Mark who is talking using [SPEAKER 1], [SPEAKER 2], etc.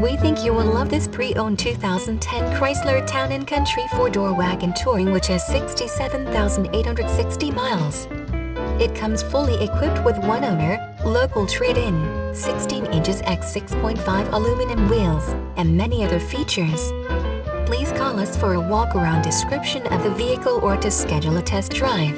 [SPEAKER 1] We think you will love this pre-owned 2010 Chrysler Town & Country 4-door wagon touring which has 67,860 miles. It comes fully equipped with one owner, local trade-in, 16 inches x 6.5 aluminum wheels, and many other features. Please call us for a walk-around description of the vehicle or to schedule a test drive.